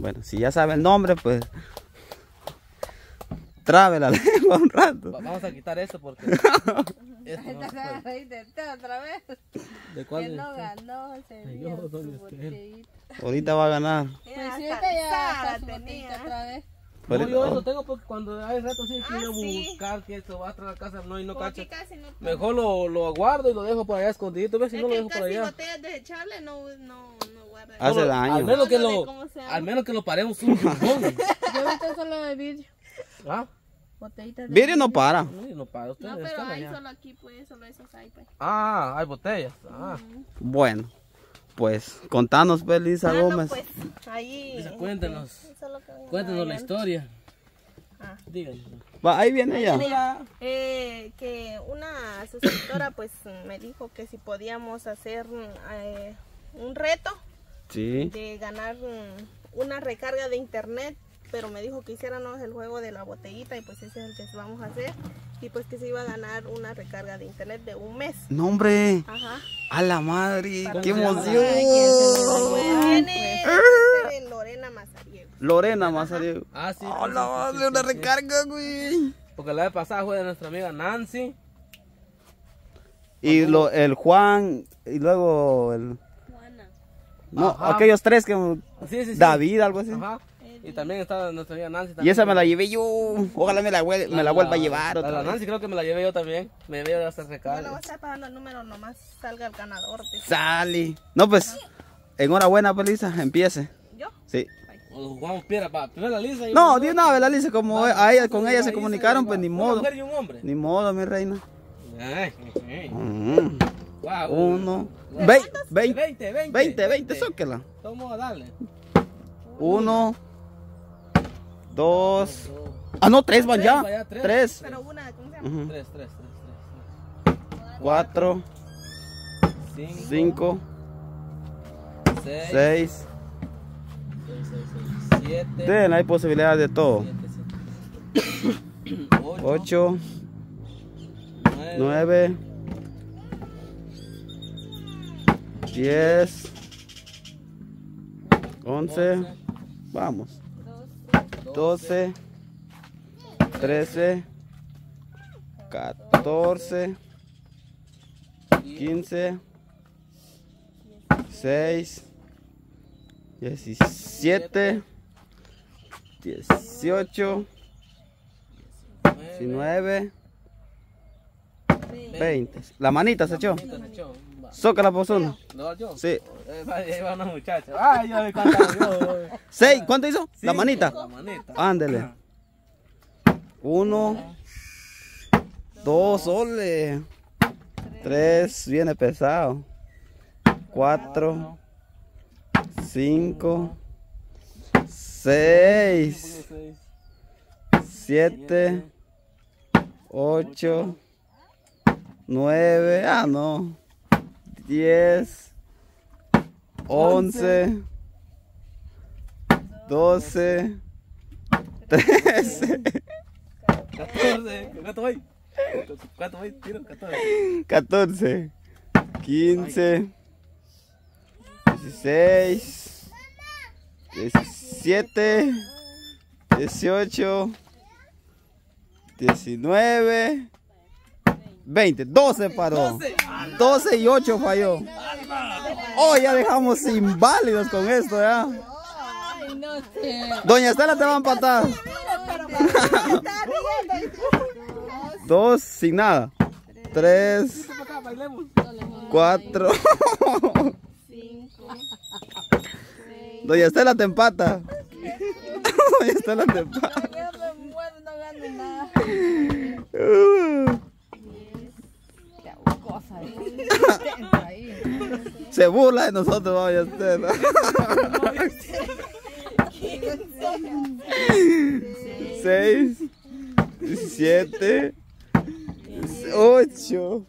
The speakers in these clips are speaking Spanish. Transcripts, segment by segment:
Bueno, si ya sabe el nombre, pues trabe la lengua un rato. Va- Vamos a quitar esto porque... esto no se puede. Intenté otra vez. ¿De Que cuál no es? ganó ese Ay, día yo, ¿dónde su está él? botellita. Ahorita va a ganar. Pues ahorita ya otra vez. No, yo eso tengo porque cuando hay rato sí que Ah, sí. buscar que esto va a traer a la casa, no, y no Porque cacha. casi no Mejor lo, lo aguardo y lo dejo por allá escondidito, ¿ves? Si Es no lo dejo por allá. botellas desechables no, no, no guardan. Hace daño. Al menos que No, no, lo, al menos que lo paremos un montón. Yo ahorita solo de vidrio. ¿Ah? Botellitas de Vidrio no para. No, no para ustedes. No, pero hay allá. solo aquí, pues, solo esos hay, pues. Ah, hay botellas. Ah. Bueno, pues contanos, pues, Lisa Ah, no, Gómez. pues, ahí. Dice, cuéntenos, Eso es lo que voy a cuéntenos la historia. Ah. Díganos. Va, ahí viene ella. Eh, que una suscriptora pues me dijo que si podíamos hacer eh, un reto Sí. de ganar mm, una recarga de internet, pero me dijo que hiciéramos el juego de la botellita y pues ese es el que vamos a hacer y pues que se iba a ganar una recarga de internet de un mes. No, hombre. Ajá. A la madre. Para Qué emoción. Pues tiene este, Lorena Mazariego. Lorena Mazariego. Ah, sí. A sí, la madre, una recarga, güey. Porque la vez pasada fue de nuestra amiga Nancy. Y lo, el Juan, y luego el... No, Ajá. aquellos tres que... Sí, sí, sí. David, algo así. Ajá. Y también está nuestra amiga Nancy. Y también. esa me la llevé yo. Ojalá me la, me la vuelva a llevar la, otra la vez. Nancy creo que me la llevé yo también. Me veo hasta Yo le voy recarga. a estar pagando el número, nomás salga el ganador. Sale. No, pues, enhorabuena, pues, Lisa, empiece. ¿Yo? Sí. O Juan Piera, pa. Primero la Lisa y No, luego- de una vez la Lisa, como a ella, con la ella se comunicaron, y pues ni Una modo. mujer y un hombre. Ni modo, mi reina. Ay, ay. Mm. Wow. Uno. Ve- veinte. 20, 20. Veinte, veinte, zóquela. Vamos a darle. Uno. Dos. Ah, no, tres van ya. vaya, tres. Pero una, ¿cómo se llama? Ujú. 3, 3, 3, Cuatro. 3. 5, Cinco. 6, Seis. 7, Ten, hay posibilidades de todo. 8, Ocho. 9, Nueve. Diez. Once. Vamos. Doce. Trece. Catorce. Quince. Seis. Diecisiete. Dieciocho. Diecinueve. Veinte. La manita se echó. Zócala por uno. ¿No yo? Sí. Eh, va- Ahí va una muchacha. Ay, yo me contaba yo. eh. Seis. ¿Cuánto hizo? La manita. La manita. Ándele. Uno. Dos, ole. Tres, viene pesado. Cuatro. Cinco. Seis. Siete. Ocho. Nueve. Ah, no. Diez. Once. Doce. Trece. 14. ¿Cuánto voy? ¿Cuánto voy? Tiro 14. 14, 15, 16, 17, 18, 19, 20, 12 paró. 12 y 8 falló. Oh, ya dejamos inválidos con esto ya. Doña Estela te va a empatar. Dos sin nada. Tres, cuatro. Doña Estela te empata. Doña Estela te empata. Se burla de nosotros, Doña Estela. Seis, siete, ocho,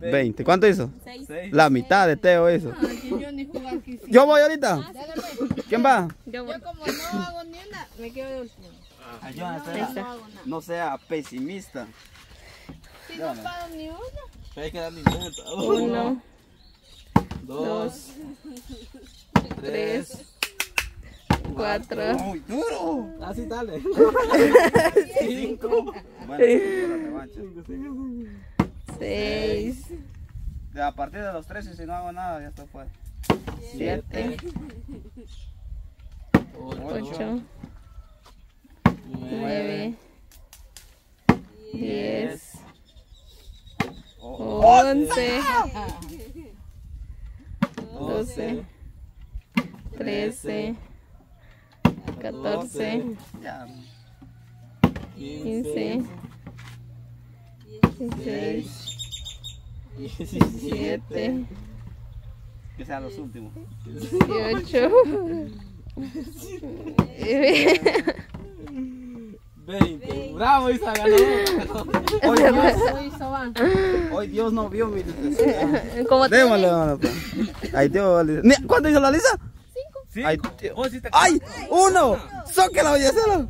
veinte. ¿Cuánto hizo? La mitad de Teo hizo. Ay, yo ni juego aquí. sí. Yo voy ahorita. ¿Quién va? Yo como no hago ni una, me quedo de último. No hago nada. No sea pesimista. Si no pago ni una. Hay que darle intento. Uno, Dos. Tres. Cuatro. Muy duro. Así Ah, dale. Cinco. Bueno. Seis. De a partir de los 13, si no hago nada, ya estoy fuera. Siete. Ocho. Ocho. Nueve. Diez. Once. Doce. Trece. Catorce. Quince. Dieciséis. Diecisiete. Que sean los últimos. Dieciocho. Bravo, Isa, ganó. Hoy Dios, hoy Dios no vio mi. ¿Cómo te Démosle, mano, pues. Ahí ¿Cuánto hizo la Lisa? Cinco. Ay. Oh, sí ¡Ay! ¡Uno! ¡Sóquela, Villasela!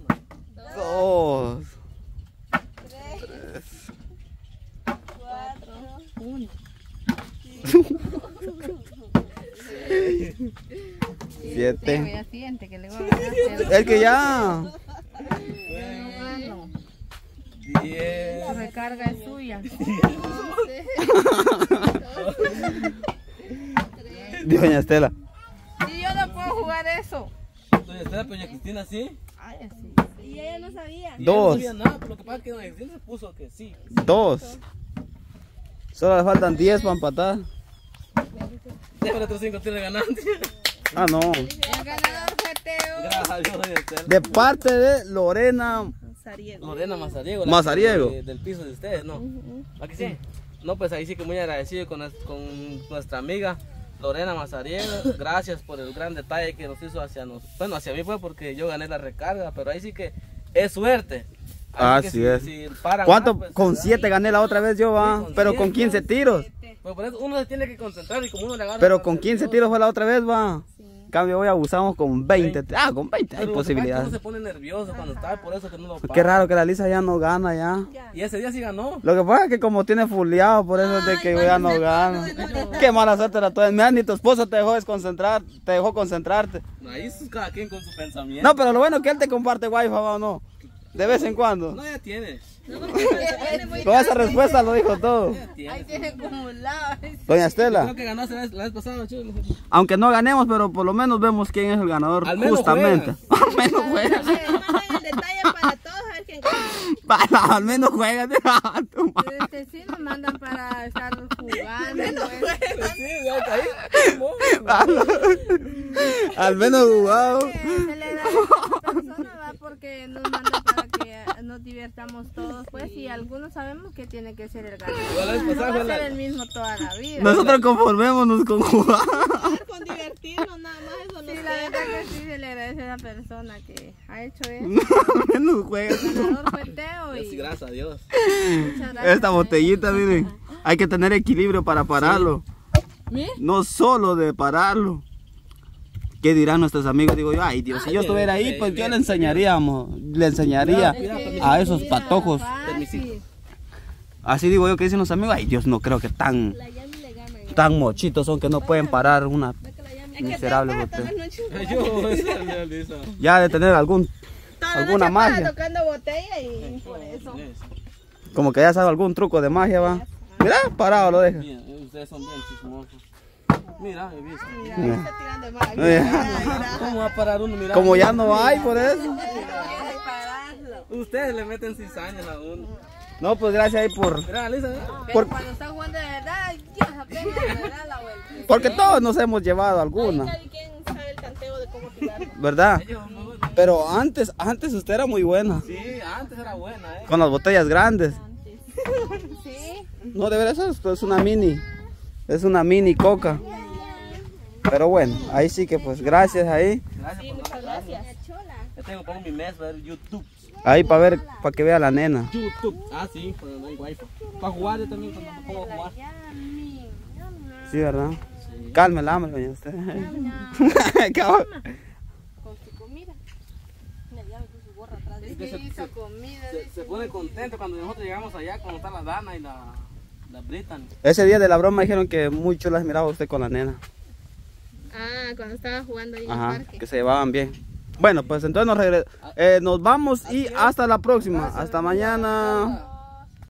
Dos. Siete. ya siente que le voy a ganar. Es que ya. Diez. La recarga es suya. Dijo doña Estela. Y yo no puedo jugar eso. Doña Estela, pero doña Cristina sí. Ay, así. Y ella no sabía. Ella No Dos. sabía nada, pero lo que pasa es que doña Cristina se puso que sí. Dos. Solo le faltan 10 para empatar. Déjale otros cinco, tiene ganancia. Ah, no. El ganador fue Teo. Gracias a Dios, doña Estela. De parte de Lorena. Lorena Mazariego. Mazariego. de- del piso de ustedes, ¿no? ¿A que sí? No, pues ahí sí que muy agradecido con, nues- con nuestra amiga Lorena Mazariego. Gracias por el gran detalle que nos hizo hacia nos, bueno, hacia mí fue porque yo gané la recarga, pero ahí sí que es suerte. Así Así que es. si- si paran ¿Cuánto? más, pues, Con ¿verdad? 7 gané la otra vez yo, va. con Pero con siete. 15 tiros. Pues por eso uno se tiene que concentrar y como uno le agarra. Pero con hacer 15 todo. tiros fue la otra vez, va. En cambio, hoy abusamos con 20. Ah, con 20 hay Pero que posibilidades. Uno se pone nervioso cuando está, por eso que no lo Pues paga. qué raro que la Lisa ya no gana ya. Y ese día sí ganó. Lo que pasa es que como tiene fuleado, por eso es de que ya no gana. Qué mala suerte la tuya. Mira, ni tu esposo te dejó desconcentrar, te dejó concentrarte. Ahí es cada quien con su pensamiento. No, pero lo bueno es que él te comparte wifi, ¿va o no? De vez en cuando. No, ya tiene. Con esa respuesta lo dijo todo. Ya tiene. Ahí tiene acumulado. Doña Estela, Creo que ganó la vez, la vez pasada, chulo. aunque no ganemos, pero por lo menos vemos quién es el ganador Al menos justamente. Al menos juega. El detalle para todos, a ver quién gana. Para- Al menos juega. Madre. Este sí nos mandan para estar jugando. pues. Al menos jugado. Se le da a esta persona, ¿va? Porque nos manda para que eh, nos divirtamos todos, pues, y algunos sabemos que tiene que ser el vez No va a ser el mismo toda la vida. Nosotros conformémonos con jugar. Con divertirnos, nada más eso no Sí, la verdad que sí se le agradece a la persona que ha hecho eso. Al menos juega. El ganador fue Teo y gracias a Dios. muchas gracias. Esta botellita, miren. Hay que tener equilibrio para pararlo. No solo de pararlo. ¿Qué dirán nuestros amigos? Digo yo, ay Dios, si yo estuviera ahí, pues yo le enseñaríamos, le enseñaría a esos patojos. Fácil. Así digo yo que dicen los amigos, ay Dios, no creo que tan, tan mochitos son que no pueden parar una miserable botella. Ya de tener algún, alguna magia, tocando botella y por eso. como que ya sabe algún truco de magia, va. Mira, parado lo deja. Mira, ustedes son bien chismosos. Mira, he visto. Mira, ahí está tirando de mal. Mira. ¿Cómo va a parar uno? Mira. Como ya no hay por eso. Ustedes le meten cizañas a uno. No, pues gracias ahí por, Mira, Lisa. ¿eh? Pero Por- cuando está jugando de verdad, Dios apenas le da la vuelta. porque todos nos hemos llevado alguna, Cada quien sabe el tanteo de cómo tirarlo. ¿verdad? Pero antes, antes usted era muy buena. Sí, antes era buena, ¿eh? Con las botellas grandes. Sí. No, de veras esto es una mini. Es una mini coca. Pero bueno, ahí sí que pues gracias ahí. Gracias por muchas gracias. Yo tengo pongo mi mes para YouTube. Ahí para ver, para que vea la nena. YouTube. Ah, sí, cuando no hay wifi. Para jugar yo también cuando me pongo a jugar. Sí, ¿verdad? Cálmela, hambre, doña usted. Con su comida. Es que se- hizo comida. Se, se pone contento cuando nosotros llegamos allá, cuando está la Dana y la, la Brittany. Ese día de la broma dijeron que muy chulas miraba usted con la nena. Ah, cuando estaba jugando ahí en el parque. que se llevaban bien. Bueno, pues entonces nos, eh, nos vamos y hasta la próxima. Hasta mañana.